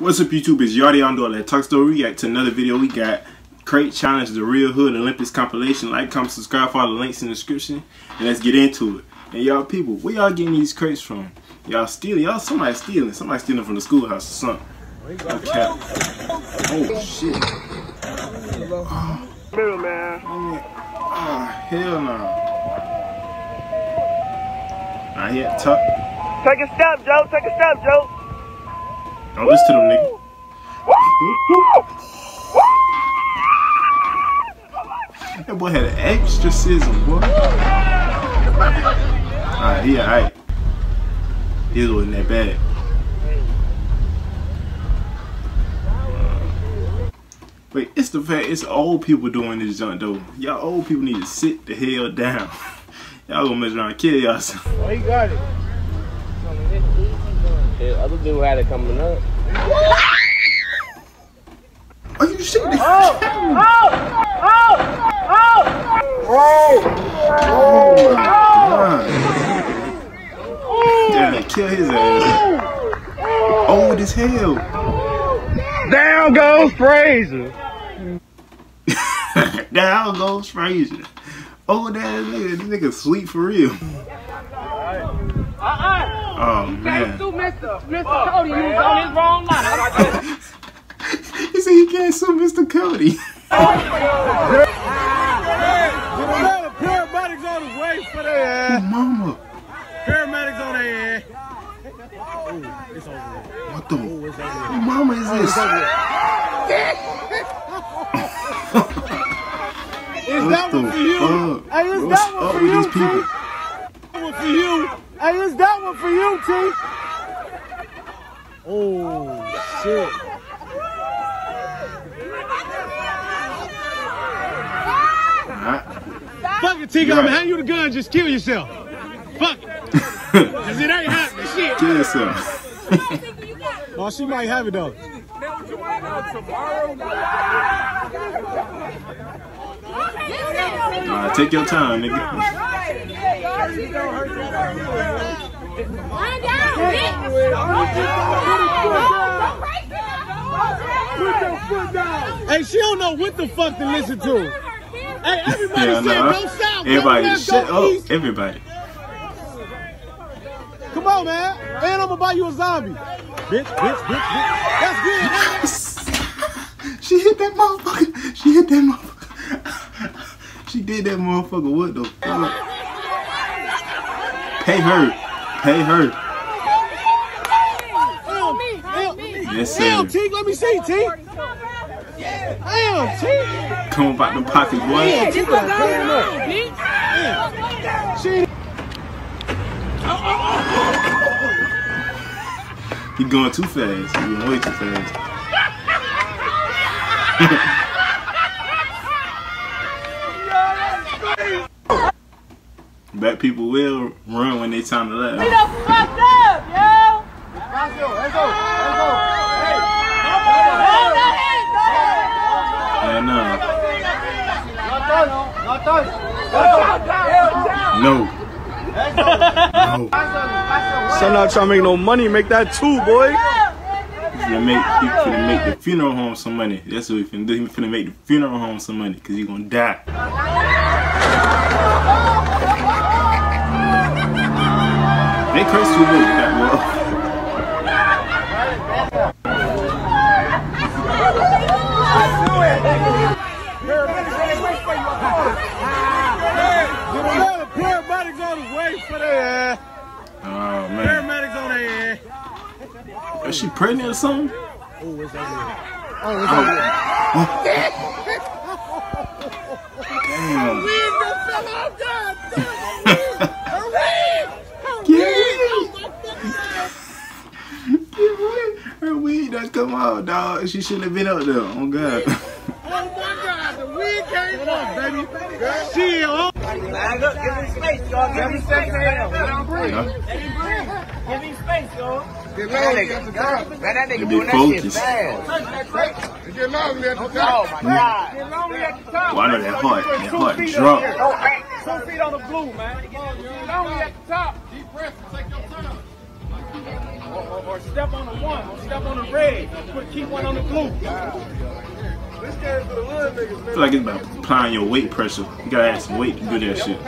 What's up YouTube, it's Yardee on Let's Talk Story React to another video we got Crate Challenge, the Real Hood Olympics compilation. Like, comment, subscribe, follow the links in the description. And let's get into it. And y'all people, where y'all getting these crates from? Y'all stealing, y'all somebody stealing. Somebody stealing from the schoolhouse or something. Okay. Oh shit. Oh, Middle man. oh hell no. I hear tuck. Take a step, Joe. Take a step, Joe. Don't listen to them nigga. That boy had an extra scissor, boy. Alright, yeah, alright. His wasn't that bad. Wait, it's the fact it's old people doing this junk though. Y'all old people need to sit the hell down. Y'all gonna mess around and kill yourself. Oh, he got it. Yeah, other dude had it coming up. Are you shit? Oh! Oh! Oh! Oh! Oh my god. Yeah, kill his ass. Old as hell. Down goes Frazier. Down goes Frazier. Old ass nigga, this nigga sweet for real. Oh man. You can't sue Mr. Mr. Cody, you was on his wrong line. He said he can't sue Mr. Cody. Paramedics on the way for their uh, ass. Mama. Paramedics on their ass. Uh, what the? What mama is this? Is What that the one for you? fuck? Hey, is What's that one up for with you, these people? T? That one for you. Hey, it's that one for you, T? Oh, shit. Alright. Fuck it, T. You're I'm right. hand you the gun, just kill yourself. Fuck it. Cause it ain't happening. Shit. Kill yourself. Oh, she might have it though. Alright, take your time, nigga. Hey, she don't know what the fuck to listen to. Hey, everybody Yeah, said nah. go south, Everybody, go left, shut up. east. Everybody. Come on, man. And I'm gonna buy you a zombie. Bitch, bitch, bitch, bitch. That's good. She hit that motherfucker. She hit that motherfucker. Did that motherfucker. What the fuck? Pay her. Pay her. Damn, Yes, damn, sir. T, let me see, T. Damn, T. Come about them pocket, boy. Damn, T, got damn up. Damn. She He going too fast. He going way too fast. Black people will run when they time to laugh. Yeah, no. No. No. Son not trying to make no money, make that two, boy. He's gonna make, he finna make the funeral home some money. That's what he finna do. He finna make the funeral home some money because he gonna die. The way for their ass. Oh man. Paramedics on their. Is she pregnant or something? Oh, it's over. Oh, it's over there. Damn. Her done come out, dog. She shouldn't have been up there. Oh God. Oh my God, the wig came off, baby. Shit, oh. Bag up, give him space, y'all. Give him space. Huh? Give him space, y'all. That nigga, man, that nigga Be doing that shit focused. fast. Get lonely at the Oh my God. Well, I know that heart. That heart drunk. Two feet on the blue, man. Lonely at the top. Deep breath, take your time. Or, or step on the one, step on the red. Put keep one on the blue. This game for the little niggas, I feel like it's about applying your weight pressure. You gotta add some weight to do that shit.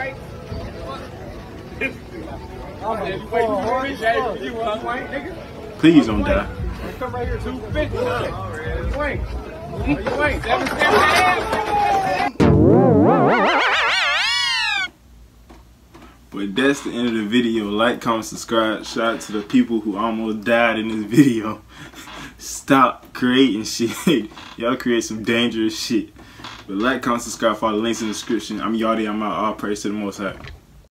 You wait, you appreciate you, huh, Wayne, nigga? Please don't die. Come right here, 250. huh? You ain't. You ain't. But that's the end of the video. Like, comment, subscribe. Shout out to the people who almost died in this video. Stop creating shit. Y'all create some dangerous shit. But like, comment, subscribe, follow the links in the description. I'm Yardee. I'm out. All praise to the Most High.